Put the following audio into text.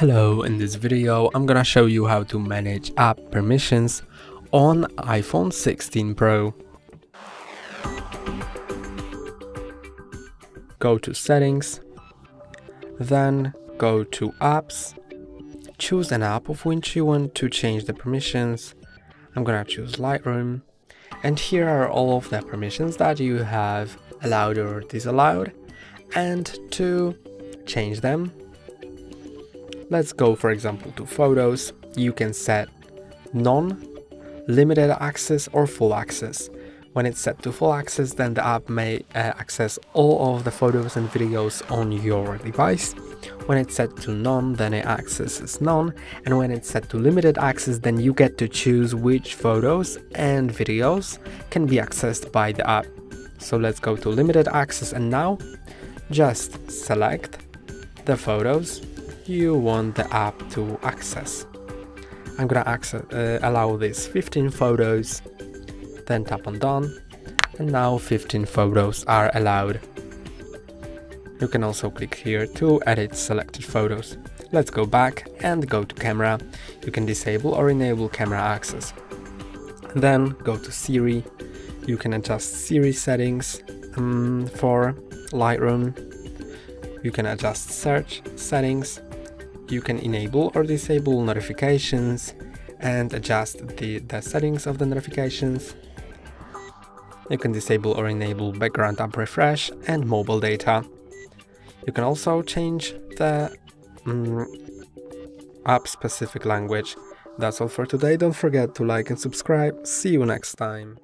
Hello, in this video I'm gonna show you how to manage app permissions on iPhone 16 Pro. Go to settings, then go to apps, choose an app of which you want to change the permissions. I'm gonna choose Lightroom and here are all of the permissions that you have allowed or disallowed and to change them let's go for example to photos. You can set none limited access or full access. When it's set to full access then the app may uh, access all of the photos and videos on your device. When it's set to none then it accesses none and when it's set to limited access then you get to choose which photos and videos can be accessed by the app. So let's go to limited access and now just select the photos you want the app to access. I'm gonna access, uh, allow this 15 photos, then tap on done, and now 15 photos are allowed. You can also click here to edit selected photos. Let's go back and go to camera. You can disable or enable camera access. Then go to Siri. You can adjust Siri settings um, for Lightroom. You can adjust search settings you can enable or disable notifications and adjust the, the settings of the notifications. You can disable or enable background app refresh and mobile data. You can also change the um, app specific language. That's all for today. Don't forget to like and subscribe. See you next time.